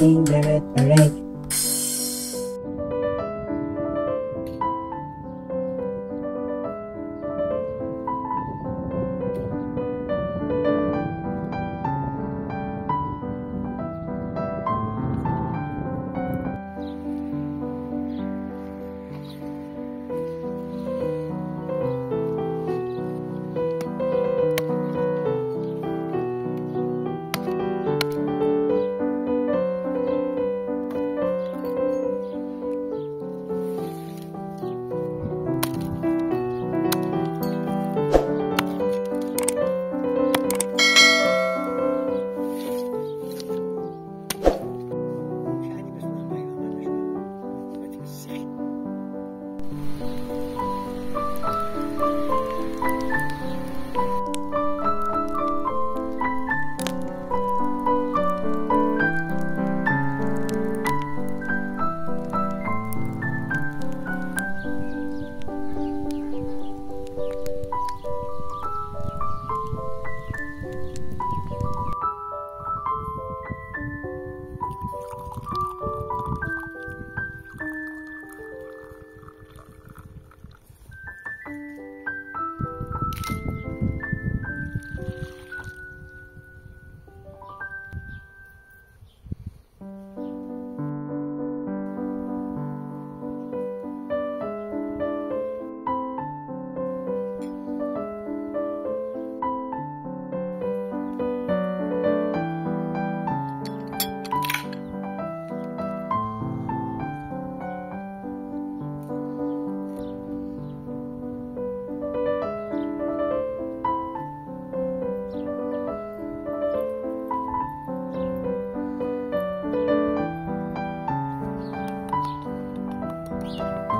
Making the red parade Bye.